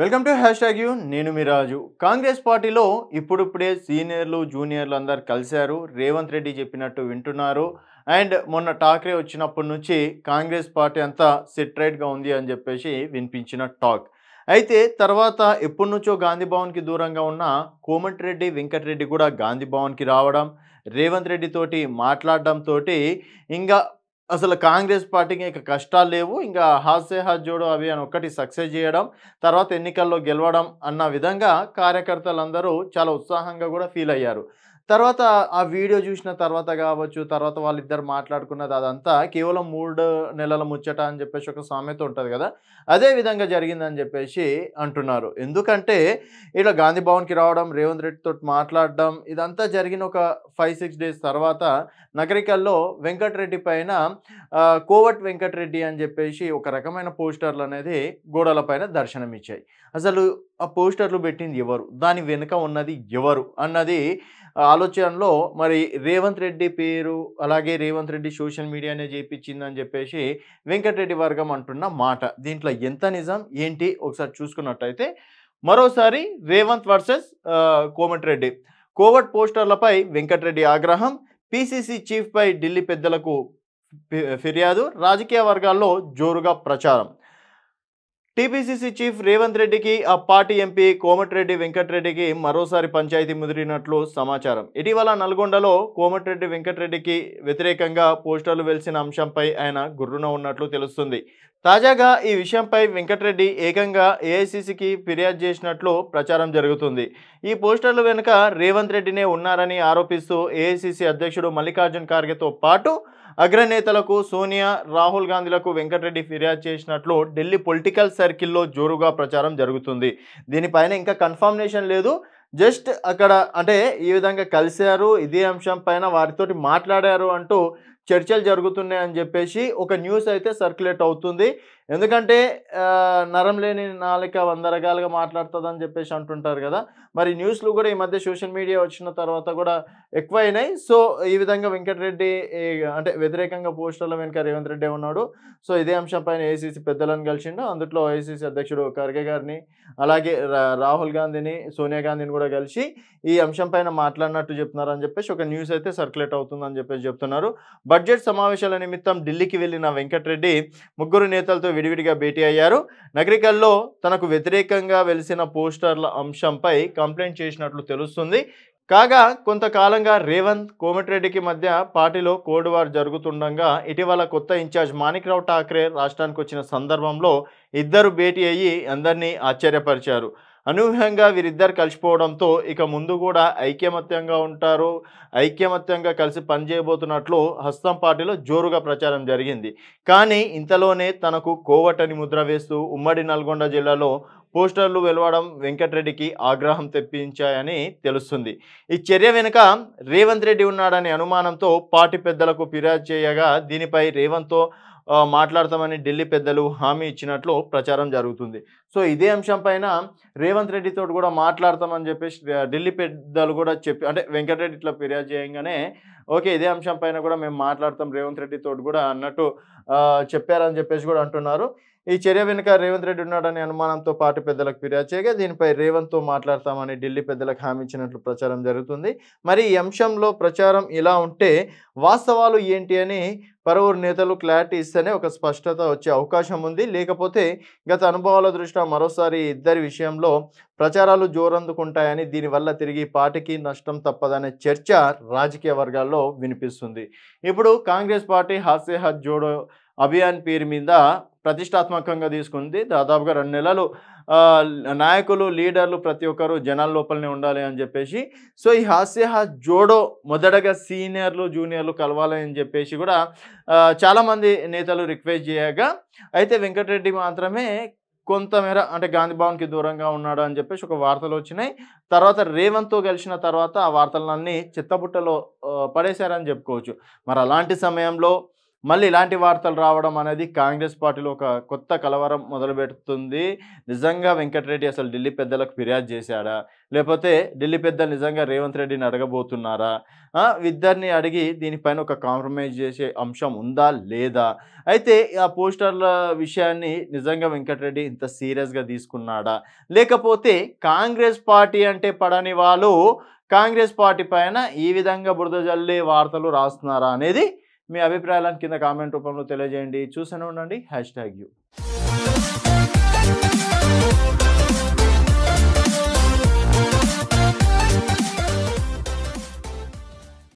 Welcome to hash tag you నేను మీరాజు కాంగ్రెస్ పార్టీలో ఇప్పుడిప్పుడే సీనియర్లు జూనియర్లు అందరు కలిశారు. రేవంత్ రెడ్డి చెప్పినట్టు వింటున్నారు. అండ్ మొన్న ఠాక్రే వచ్చినప్పటి నుంచి కాంగ్రెస్ పార్టీ అంతా సిట్రైట్గా ఉంది అని చెప్పేసి వినిపించిన టాక్. అయితే తర్వాత ఎప్పటి నుంచో గాంధీ భవన్కి దూరంగా ఉన్న కోమటిరెడ్డి వెంకటరెడ్డి కూడా గాంధీ భవన్కి రావడం రేవంత్ రెడ్డి తోటి ఇంకా అసలు కాంగ్రెస్ పార్టీకి ఇంకా కష్టాలు లేవు. ఇంకా హాస్య హాత్ జోడో అవి అని ఒక్కటి సక్సెస్ చేయడం తర్వాత ఎన్నికల్లో గెలవడం అన్న విధంగా కార్యకర్తలందరూ చాలా ఉత్సాహంగా కూడా ఫీల్ అయ్యారు. తర్వాత ఆ వీడియో చూసిన తర్వాత కావచ్చు తర్వాత వాళ్ళిద్దరు మాట్లాడుకున్నది అదంతా కేవలం మూడు నెలల ముచ్చట అని చెప్పేసి ఒక సామెత ఉంటుంది కదా. అదే విధంగా జరిగిందని చెప్పేసి అంటున్నారు. ఎందుకంటే ఇలా గాంధీ భవన్కి రావడం రేవంత్ రెడ్డితో మాట్లాడడం ఇదంతా జరిగిన ఒక ఫైవ్ సిక్స్ డేస్ తర్వాత నగరికల్లో వెంకటరెడ్డి పైన కోవట్ వెంకటరెడ్డి అని చెప్పేసి ఒక రకమైన పోస్టర్లు అనేది గోడల పైన దర్శనమిచ్చాయి. అసలు ఆ పోస్టర్లు పెట్టింది ఎవరు? దాని వెనుక ఉన్నది ఎవరు? అన్నది ఆలోచనలో మరి రేవంత్ రెడ్డి పేరు అలాగే రేవంత్ రెడ్డి సోషల్ మీడియానే చేయించిందని చెప్పేసి వెంకటరెడ్డి వర్గం అంటున్న మాట. దీంట్లో ఎంత నిజం ఏంటి? ఒకసారి చూసుకున్నట్టయితే మరోసారి రేవంత్ వర్సెస్ కోమటిరెడ్డి. కోవట్ పోస్టర్లపై వెంకటరెడ్డి ఆగ్రహం పిసిసి చీఫ్పై ఢిల్లీ పెద్దలకు ఫిర్యాదు రాజకీయ వర్గాల్లో జోరుగా ప్రచారం. టీపీసీసీ చీఫ్ రేవంత్ రెడ్డికి ఆ పార్టీ ఎంపీ కోమటిరెడ్డి వెంకటరెడ్డికి మరోసారి పంచాయతీ ముదిరినట్లు సమాచారం. ఇటీవల నల్గొండలో కోమటిరెడ్డి వెంకటరెడ్డికి వ్యతిరేకంగా పోస్టర్లు వెలిసిన అంశంపై ఆయన గుర్రున ఉన్నట్లు తెలుస్తుంది. తాజాగా ఈ విషయంపై వెంకటరెడ్డి ఏకంగా ఏఐసీసీకి ఫిర్యాదు చేసినట్లు ప్రచారం జరుగుతుంది. ఈ పోస్టర్లు వెనుక రేవంత్ రెడ్డినే ఉన్నారని ఆరోపిస్తూ ఏఐసీసీ అధ్యక్షుడు మల్లికార్జున్ ఖార్గేతో పాటు అగ్రనేతలకు సోనియా రాహుల్ గాంధీలకు వెంకటరెడ్డి ఫిర్యాదు చేసినట్లు ఢిల్లీ పొలిటికల్ సర్కిల్లో జోరుగా ప్రచారం జరుగుతుంది. దీనిపైన ఇంకా కన్ఫర్మేషన్ లేదు. జస్ట్ అక్కడ అంటే ఈ విధంగా కలిశారు ఇదే అంశం పైన వారితోటి మాట్లాడారు అంటూ చర్చలు జరుగుతున్నాయి అని చెప్పేసి ఒక న్యూస్ అయితే సర్క్యులేట్ అవుతుంది. ఎందుకంటే నరం లేని నాలిక వంద రకాలుగా మాట్లాడుతుందని చెప్పేసి అంటుంటారు కదా. మరి న్యూస్లు కూడా ఈ మధ్య సోషల్ మీడియా వచ్చిన తర్వాత కూడా ఎక్కువైనాయి. సో ఈ విధంగా వెంకటరెడ్డి అంటే వ్యతిరేకంగా పోస్టర్ల వెనుక రేవంత్ రెడ్డి ఉన్నాడు. సో ఇదే అంశం పైన ఏసీసీ పెద్దలను కలిసిండు. అందులో ఏసీసీ అధ్యక్షుడు ఖర్గే గారిని అలాగే రాహుల్ గాంధీని సోనియా గాంధీని కూడా కలిసి ఈ అంశం పైన మాట్లాడినట్టు చెప్తున్నారు అని చెప్పేసి ఒక న్యూస్ అయితే సర్క్యులేట్ అవుతుందని చెప్పేసి చెప్తున్నారు. బడ్జెట్ సమావేశాల నిమిత్తం ఢిల్లీకి వెళ్ళిన వెంకటరెడ్డి ముగ్గురు నేతలతో విడివిడిగా భేటీ అయ్యారు. నగరికల్లో తనకు వ్యతిరేకంగా వెలిసిన పోస్టర్ల అంశంపై కంప్లైంట్ చేసినట్లు తెలుస్తుంది. కాగా కొంతకాలంగా రేవంత్ కోమటిరెడ్డికి మధ్య పార్టీలో కోడ్ వార్ జరుగుతుండగా ఇటీవల కొత్త ఇన్ఛార్జ్ మాణిక్రావు ఠాక్రే రాష్ట్రానికి వచ్చిన సందర్భంలో ఇద్దరు భేటీ అయ్యి అందరినీ ఆశ్చర్యపరిచారు. అనూహ్యంగా వీరిద్దరు కలిసిపోవడంతో ఇక ముందు కూడా ఐక్యమత్యంగా ఉంటారు. ఐక్యమత్యంగా కలిసి పనిచేయబోతున్నట్లు హస్తం పార్టీలో జోరుగా ప్రచారం జరిగింది. కానీ ఇంతలోనే తనకు కోవటని ముద్ర వేస్తూ ఉమ్మడి నల్గొండ జిల్లాలో పోస్టర్లు వెలవడం వెంకటరెడ్డికి ఆగ్రహం తెప్పించాయని తెలుస్తుంది. ఈ చర్య వెనుక రేవంత్ రెడ్డి ఉన్నాడనే అనుమానంతో పార్టీ పెద్దలకు ఫిర్యాదు చేయగా దీనిపై రేవంత్తో మాట్లాడతామని ఢిల్లీ పెద్దలు హామీ ఇచ్చినట్లు ప్రచారం జరుగుతుంది. సో ఇదే అంశం పైన రేవంత్ రెడ్డితో కూడా మాట్లాడతామని చెప్పేసి ఢిల్లీ పెద్దలు కూడా చెప్పి అంటే వెంకటరెడ్డి ఇట్లా ఫిర్యాదు చేయగానే ఓకే ఇదే అంశం పైన కూడా మేము మాట్లాడతాం రేవంత్ రెడ్డితో కూడా అన్నట్టు చెప్పారని చెప్పేసి కూడా అంటున్నారు. ఈ చర్య వెనుక రేవంత్ రెడ్డి ఉన్నాడని అనుమానంతో పాటు పెద్దలకు ఫిర్యాదు చేయగా దీనిపై రేవంత్తో మాట్లాడతామని ఢిల్లీ పెద్దలకు హామీ ఇచ్చినట్లు ప్రచారం జరుగుతుంది. మరి ఈ అంశంలో ప్రచారం ఇలా ఉంటే వాస్తవాలు ఏంటి అని పలువురు నేతలు క్లారిటీ ఇస్తేనే ఒక స్పష్టత వచ్చే అవకాశం ఉంది. లేకపోతే గత అనుభవాల దృష్ట్యా మరోసారి ఇద్దరి విషయంలో ప్రచారాలు జోరందుకుంటాయని దీనివల్ల తిరిగి పార్టీకి నష్టం తప్పదనే చర్చ రాజకీయ వర్గాల్లో వినిపిస్తుంది. ఇప్పుడు కాంగ్రెస్ పార్టీ హాస్య హత్ జోడో అభియాన్ పేరు మీద ప్రతిష్టాత్మకంగా తీసుకుంది. దాదాపుగా రెండు నెలలు నాయకులు లీడర్లు ప్రతి ఒక్కరు జనాల లోపలనే ఉండాలి అని చెప్పేసి సో ఈ హాస్య జోడో మొదటగా సీనియర్లు జూనియర్లు కలవాలి అని చెప్పేసి కూడా చాలామంది నేతలు రిక్వెస్ట్ చేయగా అయితే వెంకటరెడ్డి మాత్రమే కొంతమేర అంటే గాంధీ భవన్కి దూరంగా ఉన్నాడు అని చెప్పేసి ఒక వార్తలు వచ్చినాయి. తర్వాత రేవంత్తో కలిసిన తర్వాత ఆ వార్తలన్నీ చిత్తబుట్టలో పడేశారని చెప్పుకోవచ్చు. మరి అలాంటి సమయంలో మళ్ళీ ఇలాంటి వార్తలు రావడం అనేది కాంగ్రెస్ పార్టీలో ఒక కొత్త కలవరం మొదలుపెడుతుంది. నిజంగా వెంకటరెడ్డి అసలు ఢిల్లీ పెద్దలకు ఫిర్యాదు చేశాడా? లేకపోతే ఢిల్లీ పెద్దలు నిజంగా రేవంత్ రెడ్డిని అడగబోతున్నారా? ఇద్దరిని అడిగి దీనిపైన ఒక కాంప్రమైజ్ చేసే అంశం ఉందా లేదా? అయితే ఆ పోస్టర్ల విషయాన్ని నిజంగా వెంకటరెడ్డి ఇంత సీరియస్గా తీసుకున్నాడా? లేకపోతే కాంగ్రెస్ పార్టీ అంటే పడని వాళ్ళు కాంగ్రెస్ పార్టీ పైన ఈ విధంగా బురద జల్లే వార్తలు రాస్తున్నారా అనేది మీ అభిప్రాయాలను కింద కామెంట్ రూపంలో తెలియజేయండి. చూసూనే ఉండండి. Hashtag U.